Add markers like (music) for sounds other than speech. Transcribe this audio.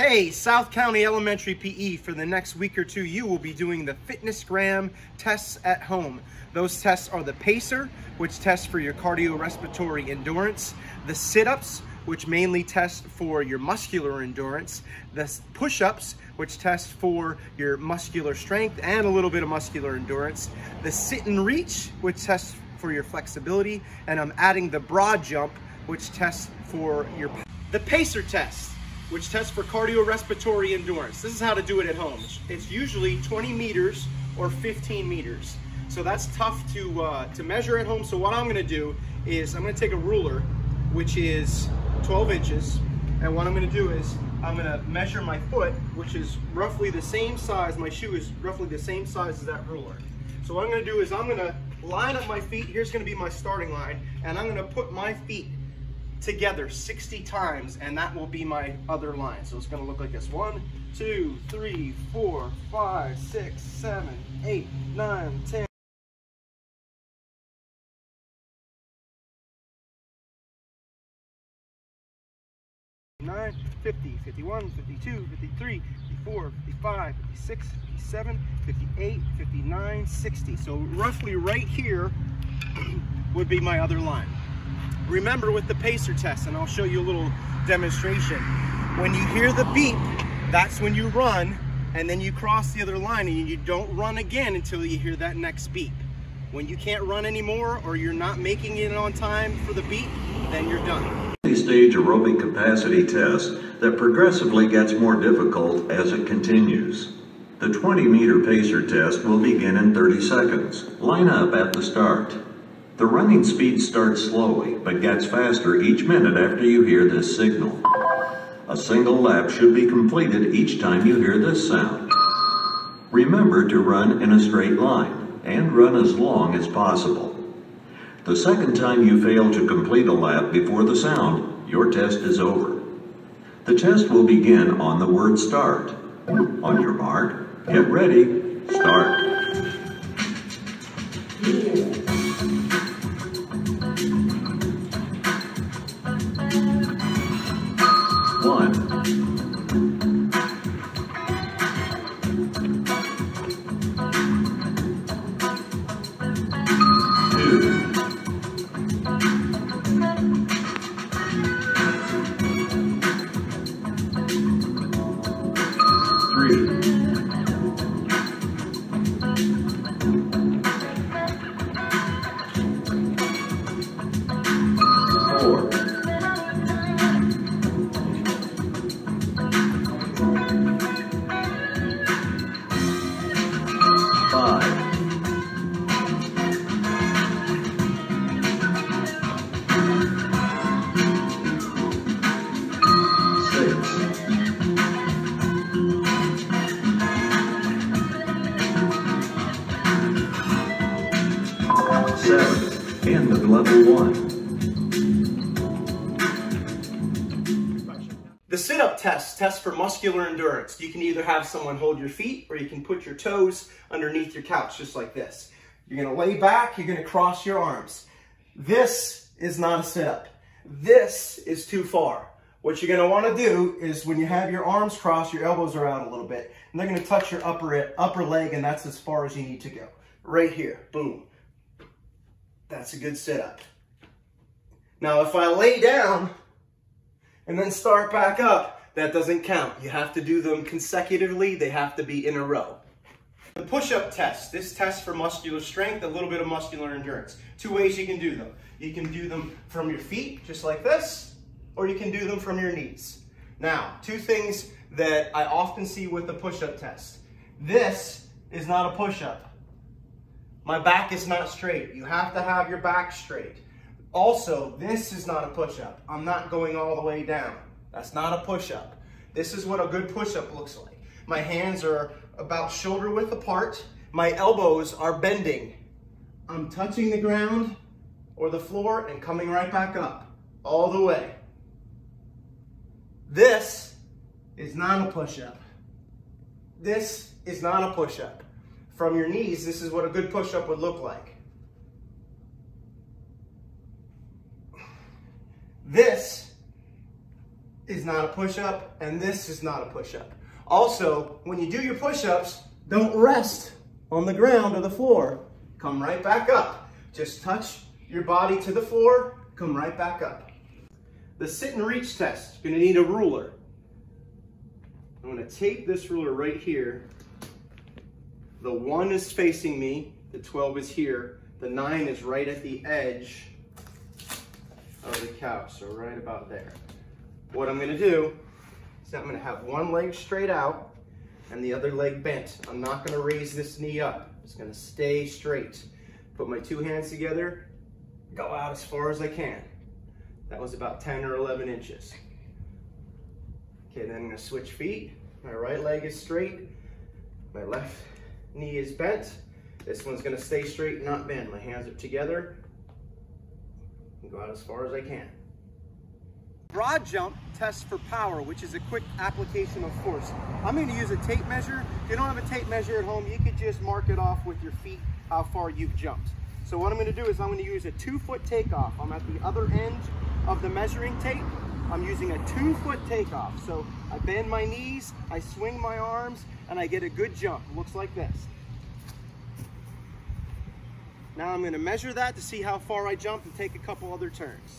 Hey, South County Elementary PE, for the next week or two, you will be doing the FitnessGram tests at home. Those tests are the PACER, which tests for your cardiorespiratory endurance, the sit-ups, which mainly test for your muscular endurance, the push-ups, which test for your muscular strength and a little bit of muscular endurance, the sit and reach, which tests for your flexibility, and I'm adding the broad jump, which tests for your... The PACER test which tests for cardiorespiratory endurance. This is how to do it at home. It's usually 20 meters or 15 meters. So that's tough to, uh, to measure at home. So what I'm gonna do is I'm gonna take a ruler, which is 12 inches, and what I'm gonna do is I'm gonna measure my foot, which is roughly the same size, my shoe is roughly the same size as that ruler. So what I'm gonna do is I'm gonna line up my feet, here's gonna be my starting line, and I'm gonna put my feet together 60 times and that will be my other line. So it's gonna look like this. One, two, three, four, five, six, seven, eight, nine, ten. Nine, 50, 51, 52, 53, 54, 55, 56, 57, 58, 59, 60. So roughly right here (clears throat) would be my other line. Remember with the pacer test, and I'll show you a little demonstration. When you hear the beep, that's when you run, and then you cross the other line, and you don't run again until you hear that next beep. When you can't run anymore, or you're not making it on time for the beep, then you're done. Stage aerobic capacity test that progressively gets more difficult as it continues. The 20 meter pacer test will begin in 30 seconds. Line up at the start. The running speed starts slowly, but gets faster each minute after you hear this signal. A single lap should be completed each time you hear this sound. Remember to run in a straight line, and run as long as possible. The second time you fail to complete a lap before the sound, your test is over. The test will begin on the word start. On your mark, get ready, start. Level one. The sit-up test tests for muscular endurance. You can either have someone hold your feet or you can put your toes underneath your couch, just like this. You're gonna lay back, you're gonna cross your arms. This is not a sit-up. This is too far. What you're gonna wanna do is when you have your arms crossed, your elbows are out a little bit, and they're gonna touch your upper, upper leg, and that's as far as you need to go. Right here, boom. That's a good sit-up. Now, if I lay down and then start back up, that doesn't count. You have to do them consecutively. They have to be in a row. The push-up test. This test for muscular strength, a little bit of muscular endurance. Two ways you can do them. You can do them from your feet, just like this, or you can do them from your knees. Now, two things that I often see with the push-up test. This is not a push-up. My back is not straight. You have to have your back straight. Also, this is not a push-up. I'm not going all the way down. That's not a push-up. This is what a good push-up looks like. My hands are about shoulder width apart. My elbows are bending. I'm touching the ground or the floor and coming right back up all the way. This is not a push-up. This is not a push-up from your knees, this is what a good push-up would look like. This is not a push-up, and this is not a push-up. Also, when you do your push-ups, don't rest on the ground or the floor. Come right back up. Just touch your body to the floor, come right back up. The sit and reach test, you're gonna need a ruler. I'm gonna tape this ruler right here. The one is facing me, the 12 is here, the nine is right at the edge of the couch, so right about there. What I'm gonna do is I'm gonna have one leg straight out and the other leg bent. I'm not gonna raise this knee up. It's gonna stay straight. Put my two hands together, go out as far as I can. That was about 10 or 11 inches. Okay, then I'm gonna switch feet. My right leg is straight. My left knee is bent. This one's gonna stay straight, not bend. My hands are together. Go out as far as I can. Broad jump tests for power, which is a quick application of force. I'm going to use a tape measure. If you don't have a tape measure at home, you could just mark it off with your feet how far you've jumped. So what I'm going to do is I'm going to use a two foot takeoff. I'm at the other end of the measuring tape. I'm using a two foot takeoff. So I bend my knees, I swing my arms, and I get a good jump. It looks like this. Now I'm going to measure that to see how far I jump and take a couple other turns.